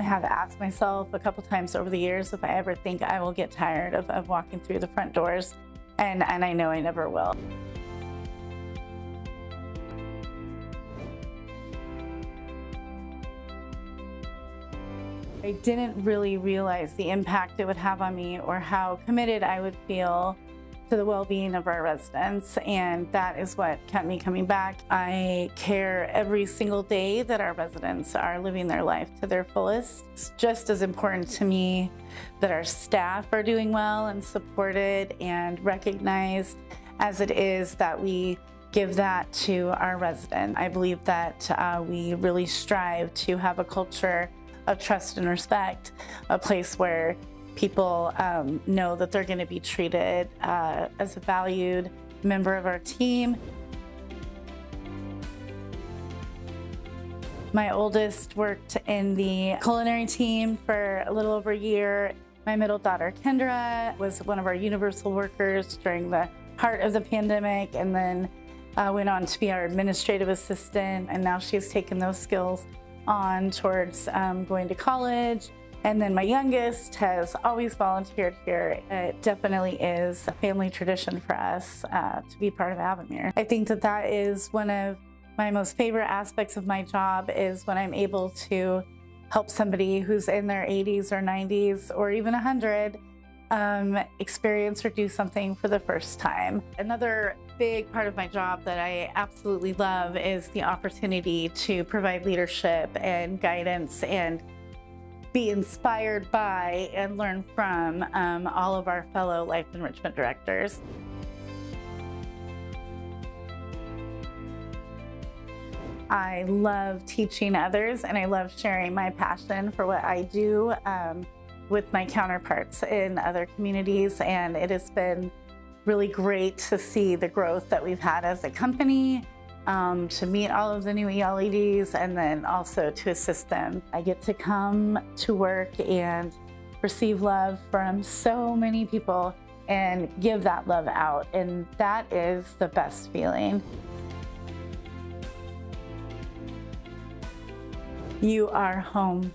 I have asked myself a couple times over the years if I ever think I will get tired of, of walking through the front doors, and, and I know I never will. I didn't really realize the impact it would have on me or how committed I would feel to the well-being of our residents and that is what kept me coming back. I care every single day that our residents are living their life to their fullest. It's just as important to me that our staff are doing well and supported and recognized as it is that we give that to our resident. I believe that uh, we really strive to have a culture of trust and respect, a place where people um, know that they're going to be treated uh, as a valued member of our team. My oldest worked in the culinary team for a little over a year. My middle daughter, Kendra, was one of our universal workers during the heart of the pandemic and then uh, went on to be our administrative assistant. And now she's taken those skills on towards um, going to college. And then my youngest has always volunteered here. It definitely is a family tradition for us uh, to be part of Avamere. I think that that is one of my most favorite aspects of my job is when I'm able to help somebody who's in their 80s or 90s or even 100 um, experience or do something for the first time. Another big part of my job that I absolutely love is the opportunity to provide leadership and guidance and be inspired by and learn from um, all of our fellow life enrichment directors. I love teaching others and I love sharing my passion for what I do. Um, with my counterparts in other communities and it has been really great to see the growth that we've had as a company, um, to meet all of the new ELEDs and then also to assist them. I get to come to work and receive love from so many people and give that love out and that is the best feeling. You are home.